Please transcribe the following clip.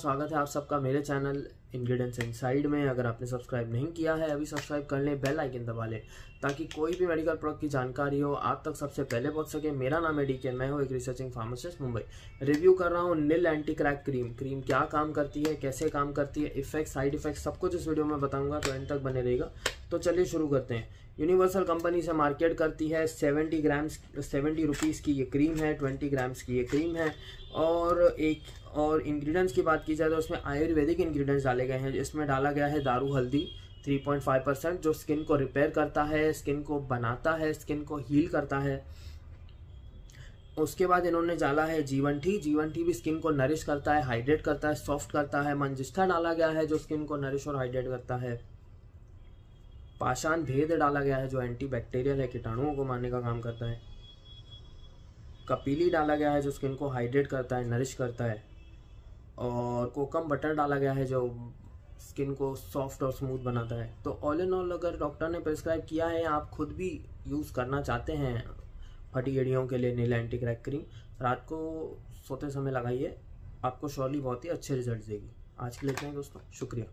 स्वागत है आप सबका मेरे चैनल इंग्रेडिएंट्स इनसाइड में, अगर आपने सब्सक्राइब नहीं किया है, अभी सब्सक्राइब कर लें बेल आइकन दबा लें, ताकि कोई भी मेडिकल प्रोडक्ट की जानकारी हो, आप तक सबसे पहले पहुँच सके। मेरा नाम है डीके मैं हूँ एक रिसर्चिंग फार्मासिस्ट मुंबई। रिव्यू कर रहा हूँ नील एंटी क्रैक क्रीम क्रीम क्या काम करती है, कैसे काम करती है इफ़ेक्ट साइड इफ़ेक्ट सब कुछ इस वीडियो में बताऊँगा तो एंड तक बने रहेगा। तो चलिए शुरू करते हैं। यूनिवर्सल कंपनी से मार्केट करती है सेवेंटी ग्राम्स सेवेंटी रुपीज़ की ये क्रीम है ट्वेंटी ग्राम्स की ये क्रीम है। और एक, और इंग्रेडिएंट्स की बात की जाए तो उसमें आयुर्वेदिक इंग्रेडिएंट्स डाले गए हैं। इसमें डाला गया है दारू हल्दी 3.5 परसेंट जो स्किन को रिपेयर करता है स्किन को बनाता है स्किन को हील करता है। उसके बाद इन्होंने डाला है जीवन टी। जीवन टी भी स्किन को नरिश करता है हाइड्रेट करता है सॉफ्ट करता है। मंजिस्टा डाला गया है, जो स्किन को नरिश और हाइड्रेट करता है। पाषाण भेद डाला गया है, जो एंटी बैक्टीरियल है, कीटाणुओं को मारने का काम करता है। कपीली डाला गया है, जो स्किन को हाइड्रेट करता है नरिश करता है। और कोकम बटर डाला गया है जो स्किन को सॉफ्ट और स्मूथ बनाता है। तो ऑल इन ऑल अगर डॉक्टर ने प्रिस्क्राइब किया है, आप खुद भी यूज़ करना चाहते हैं फटी एड़ियों के लिए नीला एंटी क्रैक क्रीम रात को सोते समय लगाइए, आपको श्योरली बहुत ही अच्छे रिज़ल्ट देगी। आज के लिए इतना दोस्तों, शुक्रिया।